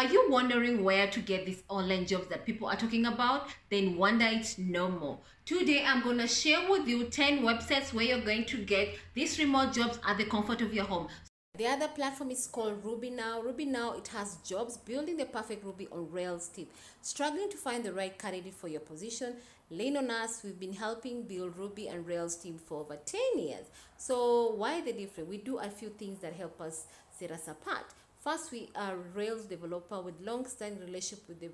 Are you wondering where to get these online jobs that people are talking about? Then wonder it no more. Today, I'm going to share with you 10 websites where you're going to get these remote jobs at the comfort of your home. The other platform is called Ruby Now. Ruby Now, it has jobs building the perfect Ruby on Rails team. Struggling to find the right candidate for your position? Lean on us. We've been helping build Ruby on Rails team for over 10 years. So why the difference? We do a few things that help us set us apart. First, we are Rails developer with long-standing relationship with the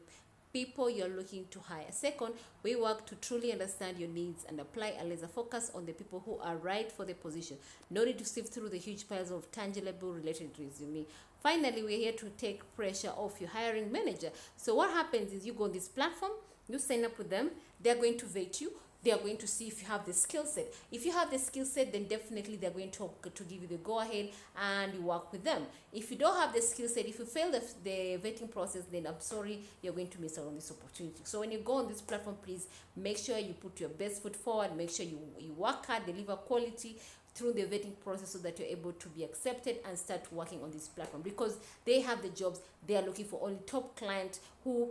people you're looking to hire. Second, we work to truly understand your needs and apply a laser focus on the people who are right for the position. No need to sift through the huge piles of tangible related resume. Finally, we're here to take pressure off your hiring manager. So what happens is you go on this platform, you sign up with them, they're going to vet you, they are going to see if you have the skill set. If you have the skill set, then definitely they're going to, to give you the go ahead and you work with them. If you don't have the skill set, if you fail the, the vetting process, then I'm sorry, you're going to miss out on this opportunity. So when you go on this platform, please make sure you put your best foot forward, make sure you, you work hard, deliver quality, through the vetting process so that you're able to be accepted and start working on this platform because they have the jobs they are looking for only top clients who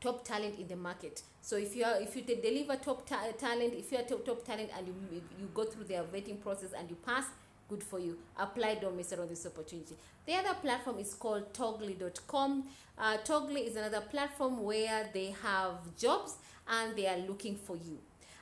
top talent in the market. So if you are if you deliver top ta talent if you are top, top talent and you you go through their vetting process and you pass good for you. Apply don't miss out on this opportunity. The other platform is called toggly.com uh, toggly is another platform where they have jobs and they are looking for you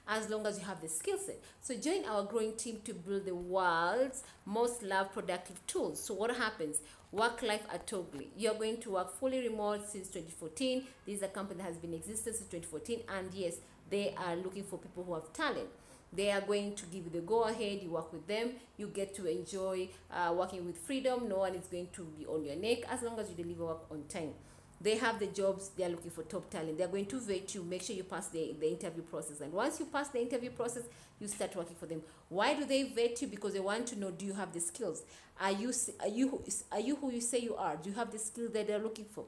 as long as you have the skill set. So join our growing team to build the world's most loved productive tools. So what happens? Work life at Toggly. You're going to work fully remote since 2014. This is a company that has been existing since 2014 and yes, they are looking for people who have talent they are going to give you the go ahead you work with them you get to enjoy uh, working with freedom no one is going to be on your neck as long as you deliver work on time they have the jobs they are looking for top talent. They're going to vet you make sure you pass the, the interview process. And once you pass the interview process you start working for them. Why do they vet you? Because they want to know do you have the skills? Are you are you are you who you say you are? Do you have the skills that they're looking for?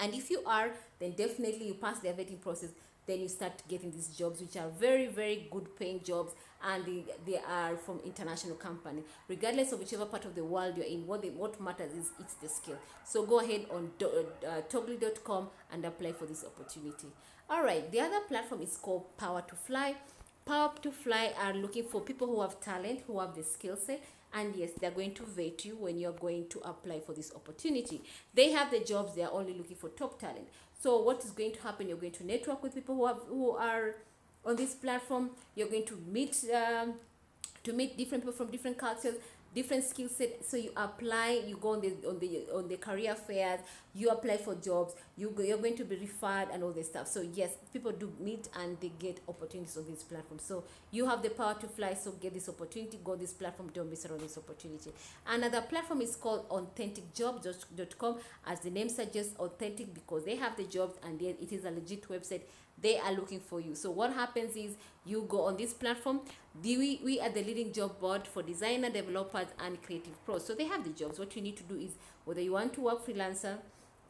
And if you are then definitely you pass their vetting process then you start getting these jobs which are very very good paying jobs and they, they are from international company. Regardless of whichever part of the world you're in what they, what matters is it's the skill. So go ahead on do, uh, toggly.com and apply for this opportunity. All right the other platform is called power to fly. Power to fly are looking for people who have talent who have the skill set and yes they're going to vet you when you're going to apply for this opportunity. They have the jobs they're only looking for top talent. So what is going to happen you're going to network with people who have who are on this platform. You're going to meet um, to meet different people from different cultures different skill set. So you apply you go on the on the on the career fairs you apply for jobs you go, you're going to be referred and all this stuff. So yes people do meet and they get opportunities on this platform. So you have the power to fly so get this opportunity go this platform don't miss out on this opportunity. Another platform is called authenticjobs.com as the name suggests authentic because they have the jobs and then it is a legit website they are looking for you. So what happens is you go on this platform we, we are the leading job board for designer developers and creative pros. So they have the jobs. What you need to do is whether you want to work freelancer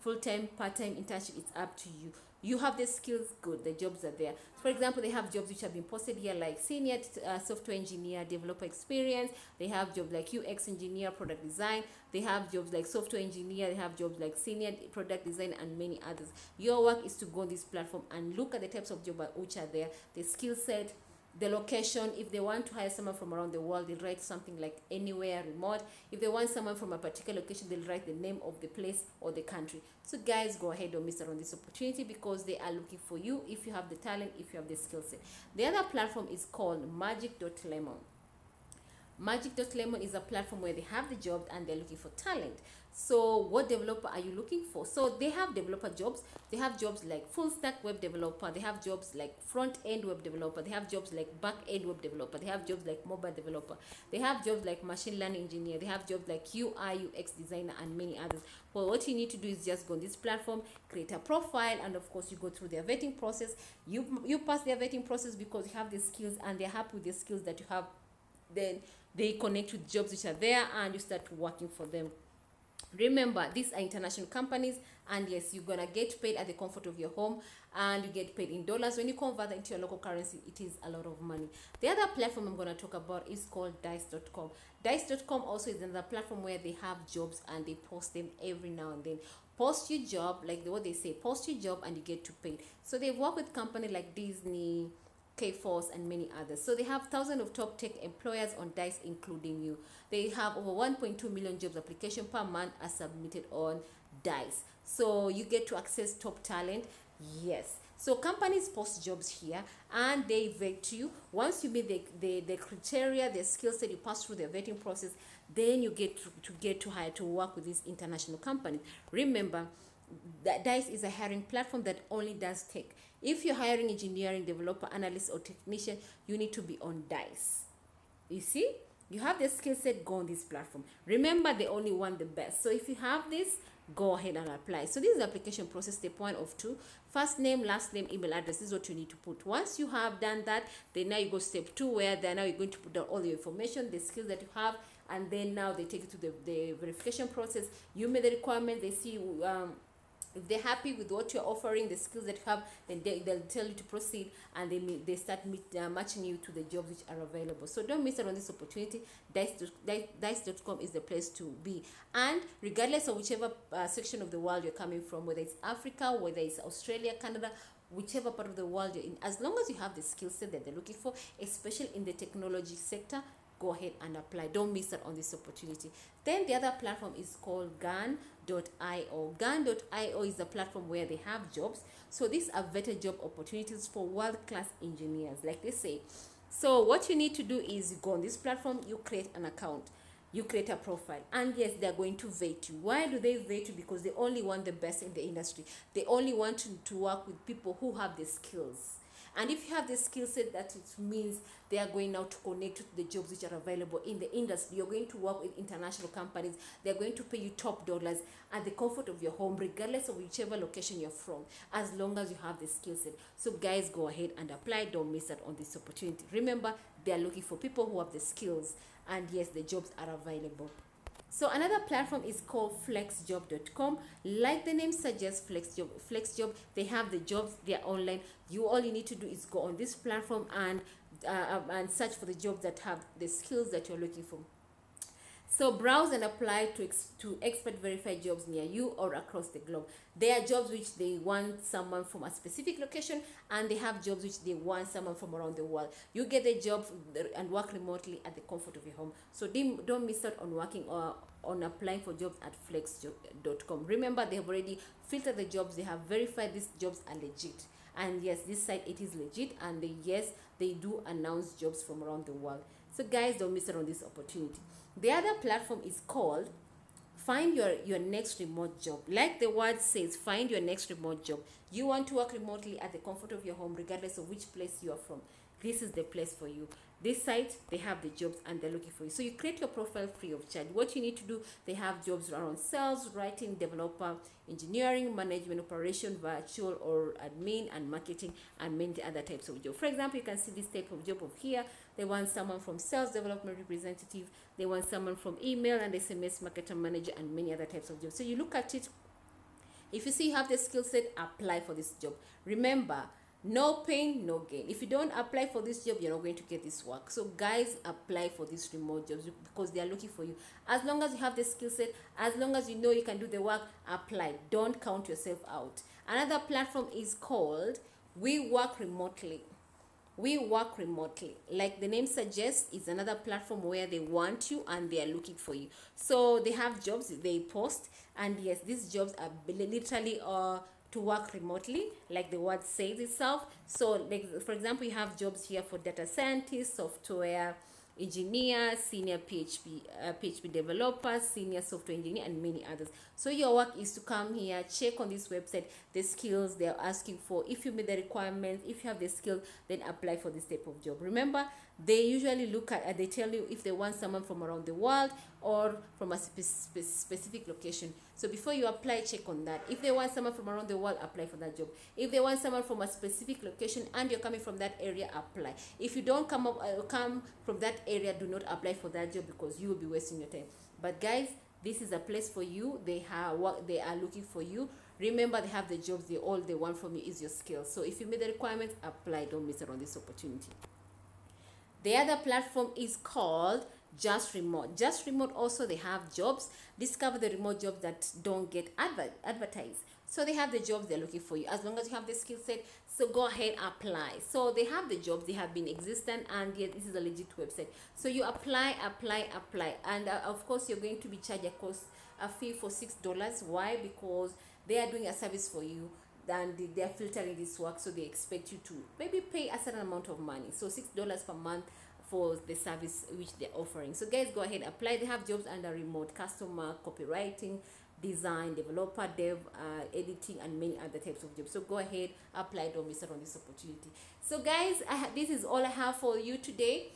full-time part-time internship it's up to you you have the skills good the jobs are there. For example they have jobs which have been posted here like senior uh, software engineer developer experience. They have jobs like ux engineer product design. They have jobs like software engineer. They have jobs like senior product design and many others. Your work is to go on this platform and look at the types of jobs which are there the skill set the location if they want to hire someone from around the world they'll write something like anywhere remote. If they want someone from a particular location they'll write the name of the place or the country. So guys go ahead don't miss out on this opportunity because they are looking for you if you have the talent if you have the skill set. The other platform is called magic.lemon magic.lemon is a platform where they have the job and they're looking for talent so what developer are you looking for? So they have developer jobs. They have jobs like full stack web developer. They have jobs like front end web developer. They have jobs like back end web developer. They have jobs like mobile developer. They have jobs like machine learning engineer. They have jobs like ui ux designer and many others. Well what you need to do is just go on this platform create a profile and of course you go through their vetting process. You you pass their vetting process because you have the skills and they're happy with the skills that you have. Then they connect with jobs which are there and you start working for them remember these are international companies and yes you're gonna get paid at the comfort of your home and you get paid in dollars. When you convert that into your local currency it is a lot of money. The other platform i'm going to talk about is called dice.com dice.com also is another platform where they have jobs and they post them every now and then. Post your job like what they say post your job and you get to pay. So they work with company like disney Kforce and many others. So they have thousands of top tech employers on DICE, including you. They have over 1.2 million jobs application per month are submitted on DICE. So you get to access top talent. Yes. So companies post jobs here and they vet you. Once you meet the, the, the criteria, the skill set, you pass through the vetting process, then you get to, to get to hire to work with these international companies. Remember, that DICE is a hiring platform that only does tech. If you're hiring engineering, developer, analyst, or technician, you need to be on DICE. You see? You have the skill set, go on this platform. Remember, they only want the best. So if you have this, go ahead and apply. So this is application process, step one of two. First name, last name, email address is what you need to put. Once you have done that, then now you go step two where then now you're going to put down all your information, the skills that you have, and then now they take it to the, the verification process. You made the requirement, they see um, if they're happy with what you're offering the skills that you have then they, they'll tell you to proceed and they they start meet, uh, matching you to the jobs which are available. So don't miss out on this opportunity. Dice.com is the place to be. And regardless of whichever uh, section of the world you're coming from whether it's africa whether it's australia canada whichever part of the world you're in as long as you have the skill set that they're looking for especially in the technology sector go ahead and apply. Don't miss out on this opportunity. Then the other platform is called gun.io gun.io is a platform where they have jobs. So these are vetted job opportunities for world-class engineers like they say. So what you need to do is you go on this platform you create an account. You create a profile. And yes they're going to vet you. Why do they vet you? Because they only want the best in the industry. They only want to, to work with people who have the skills and if you have the skill set that it means they are going now to connect to the jobs which are available in the industry you're going to work with international companies they're going to pay you top dollars at the comfort of your home regardless of whichever location you're from as long as you have the skill set. So guys go ahead and apply. Don't miss out on this opportunity. Remember they are looking for people who have the skills and yes the jobs are available so another platform is called flexjob.com. Like the name suggests, FlexJob, FlexJob, they have the jobs, they're online. You all you need to do is go on this platform and uh, and search for the jobs that have the skills that you're looking for. So browse and apply to, ex to expert verified jobs near you or across the globe. There are jobs which they want someone from a specific location and they have jobs which they want someone from around the world. You get a job and work remotely at the comfort of your home. So don't miss out on working or on applying for jobs at flexjob.com. Remember, they have already filtered the jobs. They have verified these jobs are legit. And yes, this site, it is legit. And yes, they do announce jobs from around the world. So guys, don't miss out on this opportunity. The other platform is called find your your next remote job. Like the word says find your next remote job. You want to work remotely at the comfort of your home regardless of which place you are from. This is the place for you. This site they have the jobs and they're looking for you. So you create your profile free of charge. What you need to do they have jobs around sales writing developer engineering management operation virtual or admin and marketing and many other types of jobs. For example you can see this type of job of here they want someone from sales development representative. They want someone from email and sms marketer manager and many other types of jobs. So you look at it. If you see you have the skill set apply for this job. Remember no pain no gain. If you don't apply for this job you're not going to get this work. So guys apply for these remote jobs because they are looking for you. As long as you have the skill set as long as you know you can do the work apply. Don't count yourself out. Another platform is called we work remotely we work remotely. Like the name suggests it's another platform where they want you and they are looking for you. So they have jobs they post and yes these jobs are literally uh to work remotely like the word says itself. So like for example you have jobs here for data scientists software engineer senior php uh, php developer senior software engineer and many others. So your work is to come here check on this website the skills they're asking for. If you meet the requirements if you have the skills then apply for this type of job. Remember they usually look at they tell you if they want someone from around the world or from a spe specific location. So before you apply check on that. If they want someone from around the world apply for that job. If they want someone from a specific location and you're coming from that area apply. If you don't come up uh, come from that area do not apply for that job because you will be wasting your time. But guys this is a place for you. They have what they are looking for you. Remember they have the jobs they all they want from you is your skills. So if you meet the requirements apply. Don't miss out on this opportunity the other platform is called just remote. Just remote also they have jobs. Discover the remote jobs that don't get adver- advertised. So they have the jobs they're looking for you. As long as you have the skill set so go ahead apply. So they have the jobs they have been existent and yet this is a legit website. So you apply apply apply. And uh, of course you're going to be charged a cost a fee for six dollars. Why? Because they are doing a service for you and they're filtering this work so they expect you to maybe pay a certain amount of money. So six dollars per month for the service which they're offering. So guys go ahead apply. They have jobs under remote customer copywriting design developer dev uh, editing and many other types of jobs. So go ahead apply. Don't miss out on this opportunity. So guys this is all i have for you today.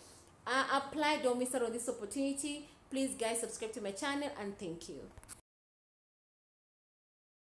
Uh, apply. Don't miss out on this opportunity. Please guys subscribe to my channel and thank you